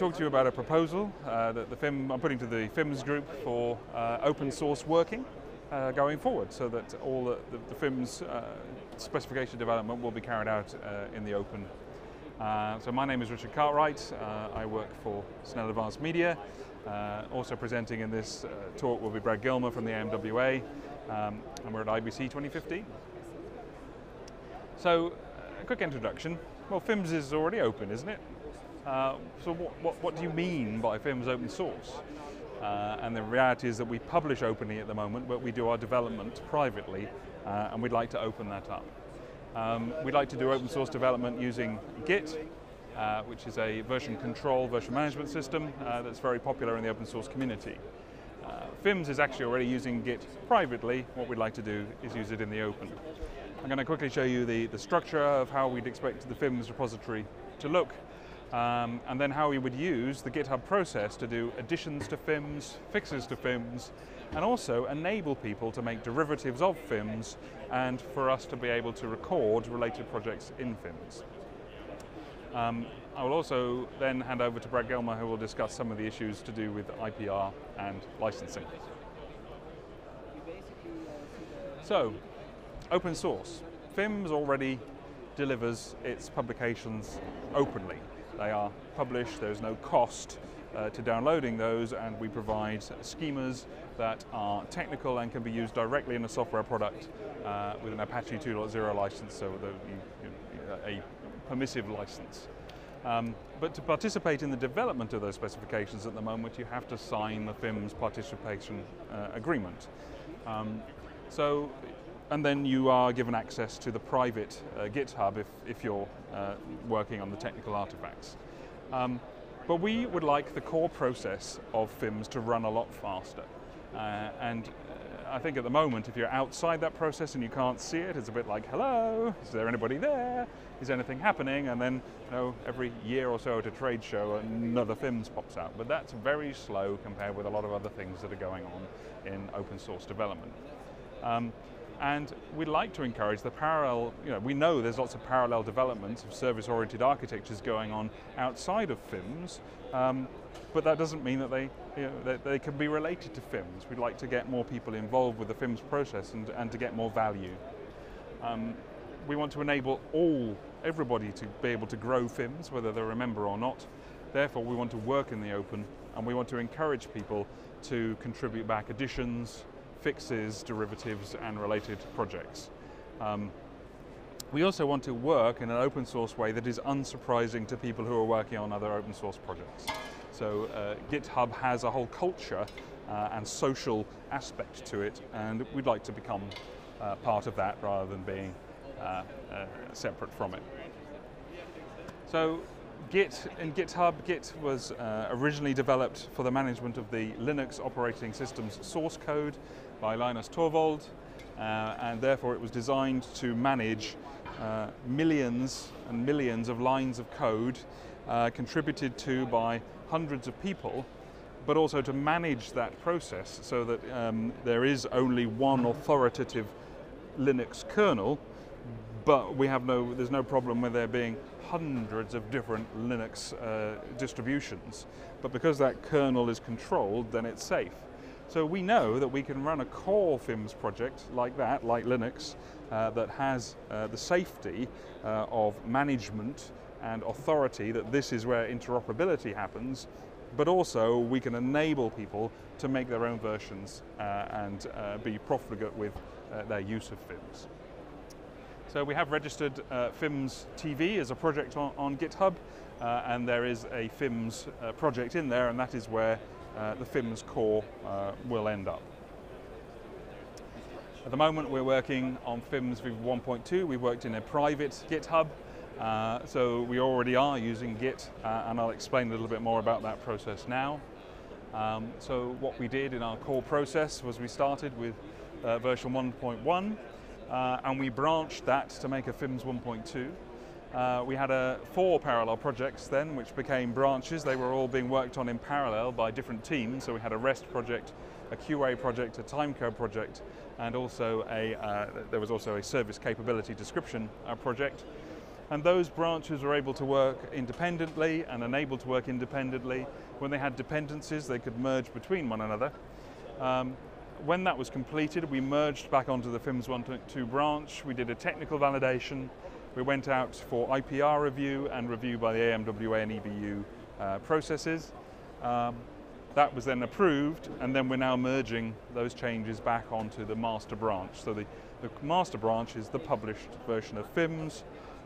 talk to you about a proposal uh, that the FIM, I'm putting to the FIMS group for uh, open source working uh, going forward so that all the, the, the FIMS uh, specification development will be carried out uh, in the open. Uh, so my name is Richard Cartwright, I work for Snell Advanced Media. also presenting in this talk will be Brad Gilmer from the AMWA um, and we're at IBC 2015. So, a quick introduction. Well, FIMS is already open, isn't it? Uh, so what, what, what, do you mean by FIMS open source? Uh, and the reality is that we publish openly at the moment, but we do our development privately, uh, and we'd like to open that up. Um, we'd like to do open source development using Git, uh, which is a version control, version management system uh, that's very popular in the open source community. FIMS is actually already using Git privately. What we'd like to do is use it in the open. I'm going to quickly show you the, the structure of how we'd expect the FIMS repository to look um, and then how we would use the GitHub process to do additions to FIMS, fixes to FIMS, and also enable people to make derivatives of FIMS and for us to be able to record related projects in FIMS. Um, I will also then hand over to Brad Gilmer who will discuss some of the issues to do with IPR and licensing. So, open source. FIMS already delivers its publications openly. They are published, there's no cost uh, to downloading those and we provide schemas that are technical and can be used directly in a software product uh, with an Apache 2.0 license, so a, a permissive license. Um, but to participate in the development of those specifications at the moment, you have to sign the FIMS participation uh, agreement. Um, so and then you are given access to the private uh, GitHub if, if you're uh, working on the technical artifacts. Um, but we would like the core process of FIMS to run a lot faster. Uh, and uh, I think at the moment, if you're outside that process and you can't see it, it's a bit like, hello, is there anybody there? Is anything happening? And then you know, every year or so at a trade show, another FIMS pops out. But that's very slow compared with a lot of other things that are going on in open source development. Um, and we'd like to encourage the parallel, you know, we know there's lots of parallel developments of service-oriented architectures going on outside of FIMS, um, but that doesn't mean that they, you know, that they can be related to FIMS. We'd like to get more people involved with the FIMS process and, and to get more value. Um, we want to enable all, everybody to be able to grow FIMS, whether they're a member or not. Therefore, we want to work in the open and we want to encourage people to contribute back additions, fixes, derivatives, and related projects. Um, we also want to work in an open source way that is unsurprising to people who are working on other open source projects. So uh, GitHub has a whole culture uh, and social aspect to it, and we'd like to become uh, part of that rather than being uh, uh, separate from it. So Git and GitHub, Git was uh, originally developed for the management of the Linux operating system's source code by Linus Torvald, uh, and therefore it was designed to manage uh, millions and millions of lines of code uh, contributed to by hundreds of people, but also to manage that process so that um, there is only one authoritative Linux kernel, but we have no, there's no problem with there being hundreds of different Linux uh, distributions. But because that kernel is controlled, then it's safe. So we know that we can run a core FIMS project like that, like Linux, uh, that has uh, the safety uh, of management and authority that this is where interoperability happens, but also we can enable people to make their own versions uh, and uh, be profligate with uh, their use of FIMS. So we have registered FIMS TV as a project on, on GitHub, and there is a FIMS project in there, and that is where uh, the FIMS core uh, will end up. At the moment we're working on FIMS v 1.2. We've worked in a private GitHub, uh, so we already are using Git, uh, and I'll explain a little bit more about that process now. Um, so what we did in our core process was we started with uh, version 1.1, uh, and we branched that to make a FIMS 1.2. Uh, we had uh, four parallel projects then, which became branches. They were all being worked on in parallel by different teams. So we had a REST project, a QA project, a timecode project, and also a, uh, there was also a service capability description uh, project. And those branches were able to work independently and enabled to work independently. When they had dependencies, they could merge between one another. Um, when that was completed, we merged back onto the FIMS 1.2 branch. We did a technical validation. We went out for IPR review and review by the AMWA and EBU uh, processes. Um, that was then approved, and then we're now merging those changes back onto the master branch. So the, the master branch is the published version of FIMS,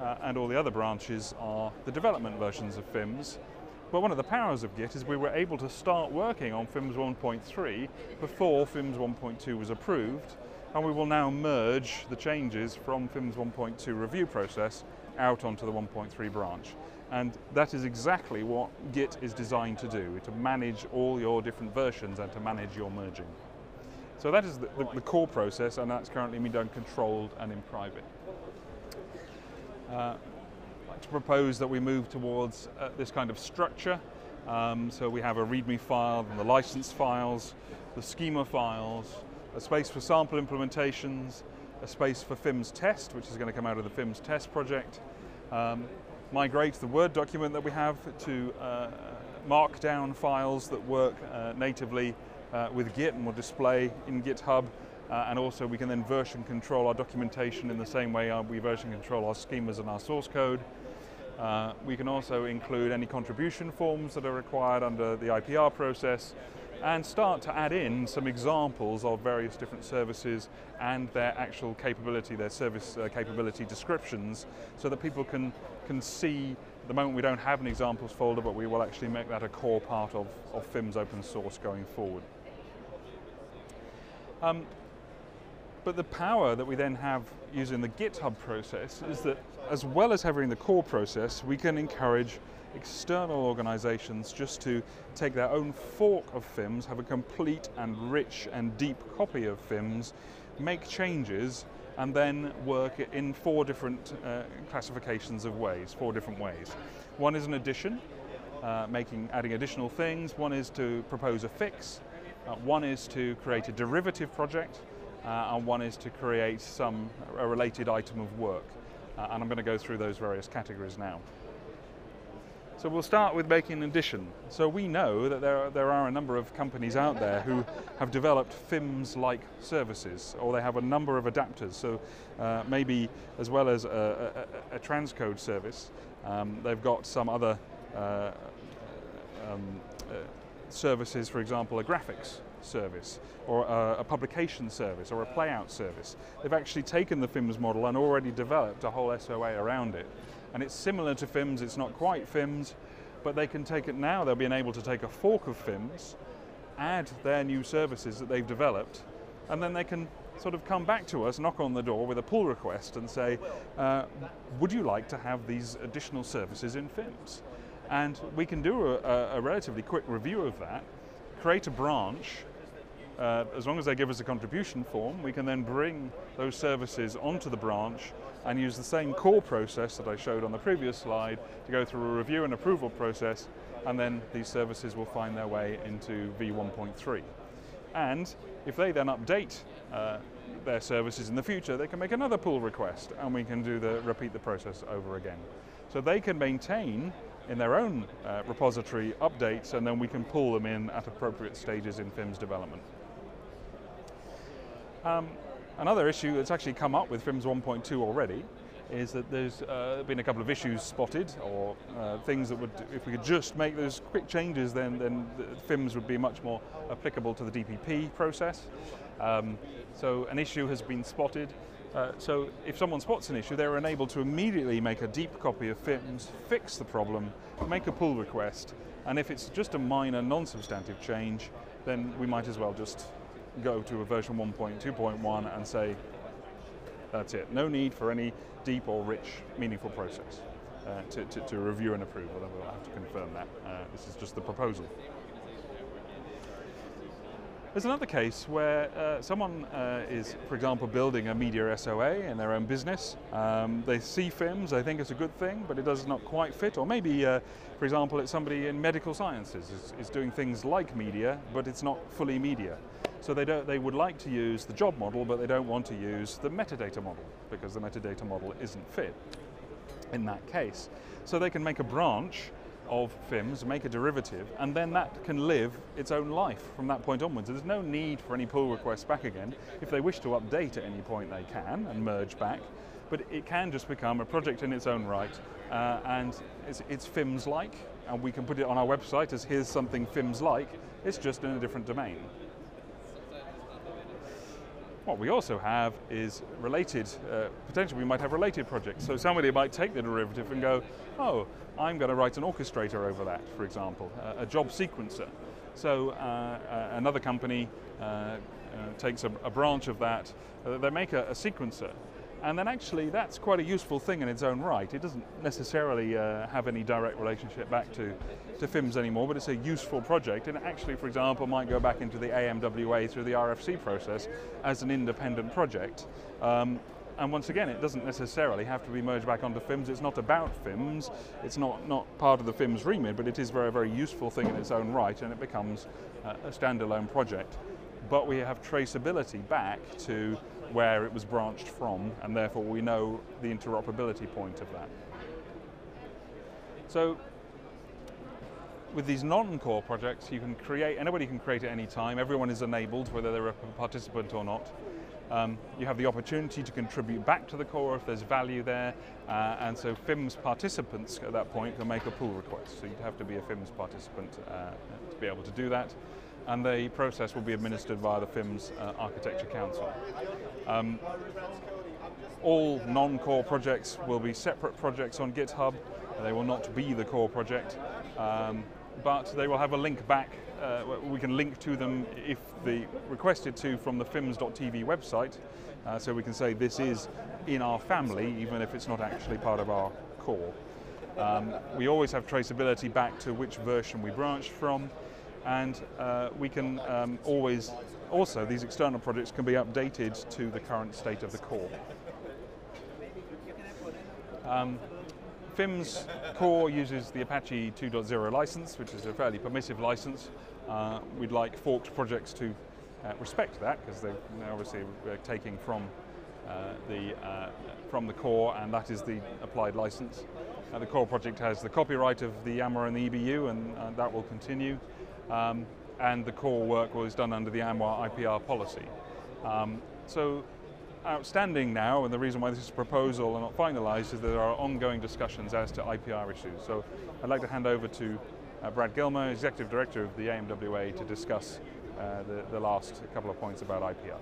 uh, and all the other branches are the development versions of FIMS. But one of the powers of Git is we were able to start working on FIMS 1.3 before FIMS 1.2 was approved, and we will now merge the changes from FIMS 1.2 review process out onto the 1.3 branch. And that is exactly what Git is designed to do, to manage all your different versions and to manage your merging. So that is the, the, the core process, and that's currently being done controlled and in private. Uh, to propose that we move towards uh, this kind of structure. Um, so we have a README file the license files, the schema files, a space for sample implementations, a space for FIMS test, which is going to come out of the FIMS test project, um, migrate the Word document that we have to uh, markdown files that work uh, natively uh, with Git and will display in GitHub. Uh, and also we can then version control our documentation in the same way uh, we version control our schemas and our source code. Uh, we can also include any contribution forms that are required under the IPR process and start to add in some examples of various different services and their actual capability, their service uh, capability descriptions, so that people can, can see, at the moment we don't have an examples folder, but we will actually make that a core part of, of FIMS open source going forward. Um, but the power that we then have using the GitHub process is that as well as having the core process, we can encourage external organizations just to take their own fork of FIMS, have a complete and rich and deep copy of FIMS, make changes, and then work in four different uh, classifications of ways, four different ways. One is an addition, uh, making, adding additional things. One is to propose a fix. Uh, one is to create a derivative project, and one is to create some a related item of work. Uh, and I'm going to go through those various categories now. So we'll start with making an addition. So we know that there are, there are a number of companies out there who have developed FIMS-like services, or they have a number of adapters. So uh, maybe as well as a, a, a transcode service, um, they've got some other uh, um, uh, services, for example, a graphics service, or a, a, publication service, or a playout service. They've actually taken the FIMS model and already developed a whole SOA around it. And it's similar to FIMS, it's not quite FIMS, but they can take it now, they'll be able to take a fork of FIMS, add their new services that they've developed, and then they can sort of come back to us, knock on the door with a pull request and say, uh, would you like to have these additional services in FIMS? And we can do a, a relatively quick review of that, create a branch, uh, as long as they give us a contribution form, we can then bring those services onto the branch and use the same core process that I showed on the previous slide to go through a review and approval process, and then these services will find their way into V1.3. And if they then update uh, their services in the future, they can make another pull request, and we can do the repeat the process over again. So they can maintain in their own uh, repository updates, and then we can pull them in at appropriate stages in FIMS development. Um, another issue that's actually come up with FIMS 1.2 already is that there's uh, been a couple of issues spotted or uh, things that would, if we could just make those quick changes, then, then FIMS would be much more applicable to the DPP process. Um, so an issue has been spotted. Uh, so if someone spots an issue, they're enabled to immediately make a deep copy of FIMS, fix the problem, make a pull request, and if it's just a minor non-substantive change, then we might as well just go to a version 1.2.1 and say, that's it. No need for any deep or rich, meaningful process uh, to, to, to, review and approve, although we'll have to confirm that. Uh, this is just the proposal. There's another case where uh, someone uh, is, for example, building a media SOA in their own business. Um, they see FIMS, they think it's a good thing, but it does not quite fit. Or maybe, uh, for example, it's somebody in medical sciences is, is doing things like media, but it's not fully media. So they, don't, they would like to use the job model, but they don't want to use the metadata model because the metadata model isn't fit. in that case. So they can make a branch of FIMS, make a derivative, and then that can live its own life from that point onwards. There's no need for any pull requests back again. If they wish to update at any point, they can and merge back, but it can just become a project in its own right, uh, and it's, it's FIMS-like, and we can put it on our website as here's something FIMS-like, it's just in a different domain. What we also have is related, uh, potentially we might have related projects. So somebody might take the derivative and go, oh, I'm going to write an orchestrator over that, for example, uh, a job sequencer. So uh, uh another company uh, uh, takes a, a, branch of that, they make a, a sequencer and then actually that's quite a useful thing in its own right. It doesn't necessarily uh, have any direct relationship back to, to FIMS anymore, but it's a useful project. And actually, for example, might go back into the AMWA through the RFC process as an independent project. Um, and once again, it doesn't necessarily have to be merged back onto FIMS. It's not about FIMS. It's not, not part of the FIMS remit, but it is a very, very useful thing in its own right, and it becomes uh, a standalone project. But we have traceability back to where it was branched from, and therefore we know the interoperability point of that. So with these non-core projects, you can create, anybody can create at any time, everyone is enabled, whether they're a participant or not. Um, you have the opportunity to contribute back to the core if there's value there, uh, and so FIMS participants at that point can make a pull request. So you'd have to be a FIMS participant uh, to be able to do that and the process will be administered via the FIMS uh, Architecture Council. Um, all non-core projects will be separate projects on GitHub. They will not be the core project, um, but they will have a link back. Uh, we can link to them if the requested to from the FIMS.tv website. Uh, so we can say this is in our family, even if it's not actually part of our core. Um, we always have traceability back to which version we branched from and uh, we can um, always, also these external projects can be updated to the current state of the core. Um, FIMS core uses the Apache 2.0 license, which is a fairly permissive license. Uh, we'd like forked projects to uh, respect that, because they're obviously taking from uh, the uh, from the core, and that is the applied license. The core project has the copyright of the AMWA and the EBU, and uh, that will continue um, and the core work was done under the AMWA IPR policy. Um, so outstanding now, and the reason why this is a proposal and not finalised, is that there are ongoing discussions as to IPR issues. So I'd like to hand over to uh, Brad Gilmer, Executive Director of the AMWA, to discuss uh, the, the last couple of points about IPR.